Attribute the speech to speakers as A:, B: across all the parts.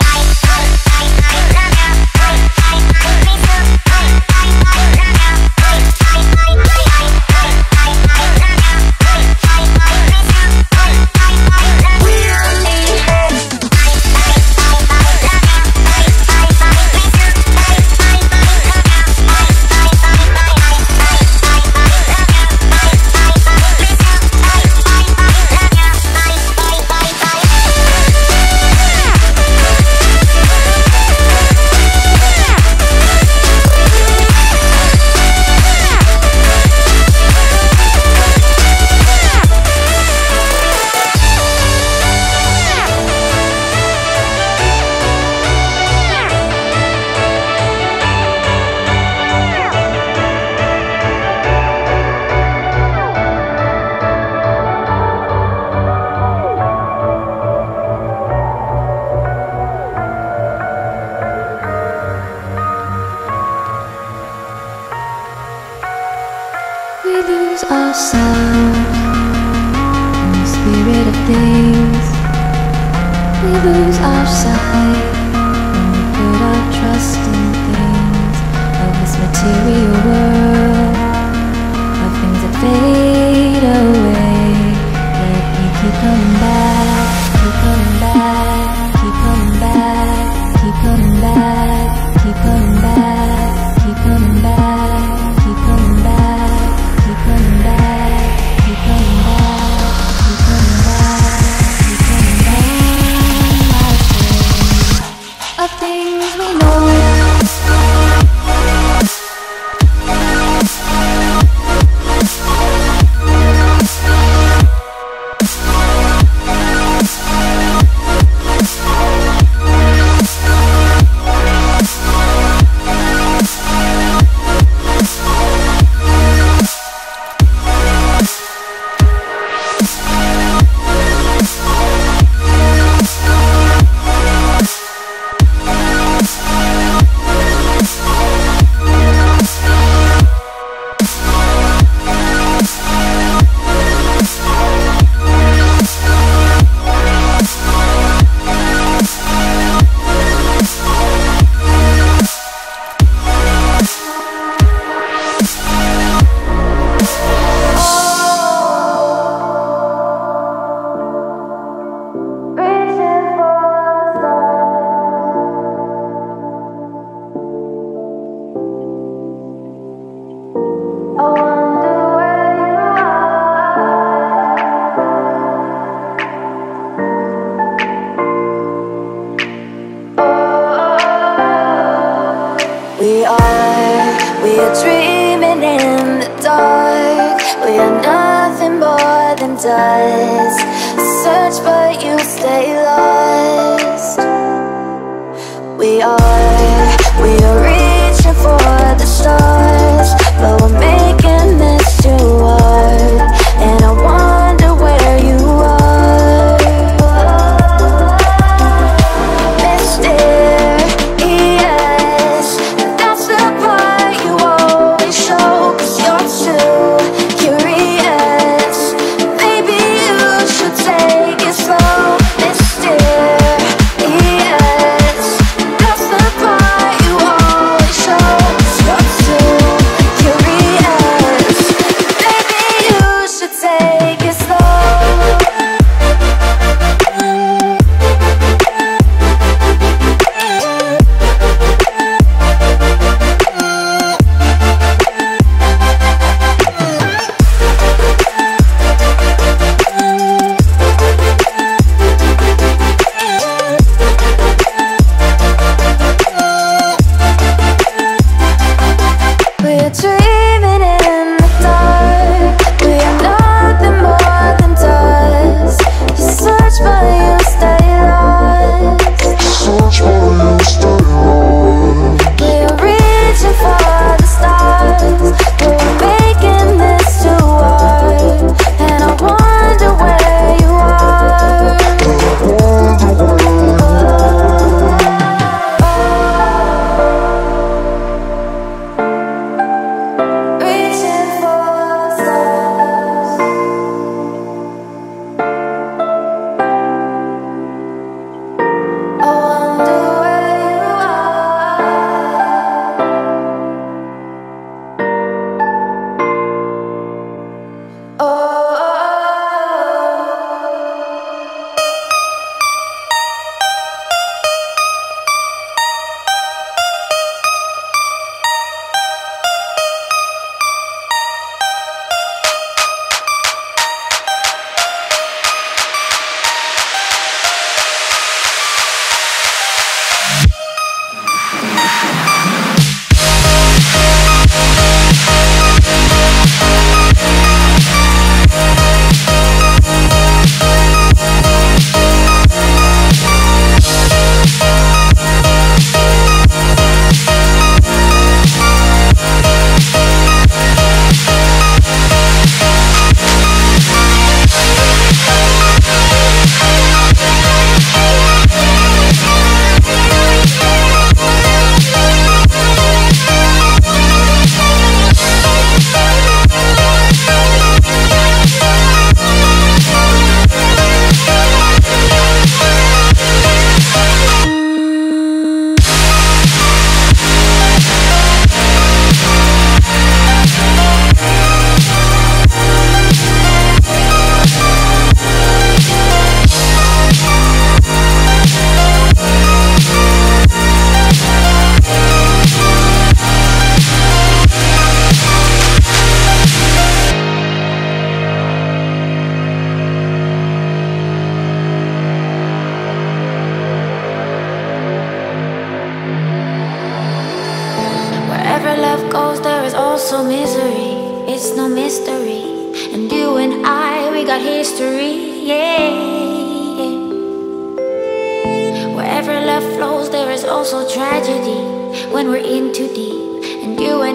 A: night. things. We lose our sight. When we put our trust in things of this material world. Of things that fade away. things we know.
B: does.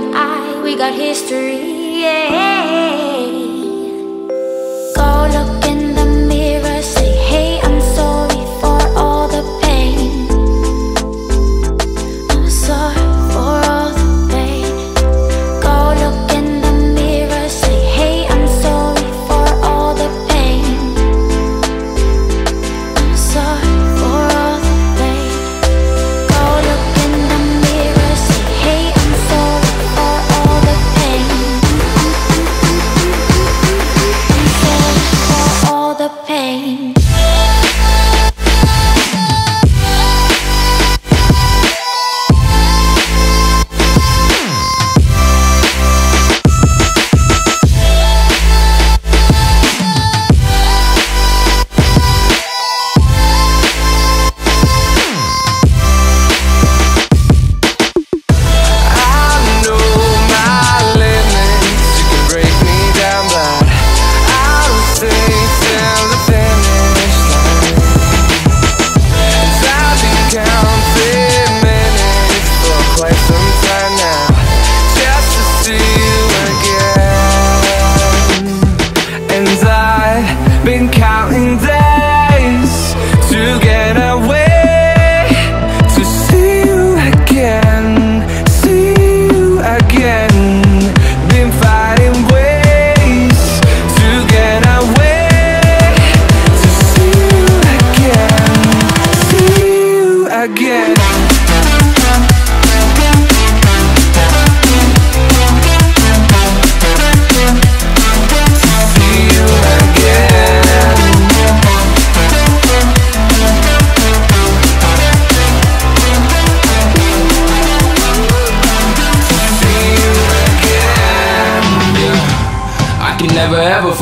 B: and I, we got history, yeah.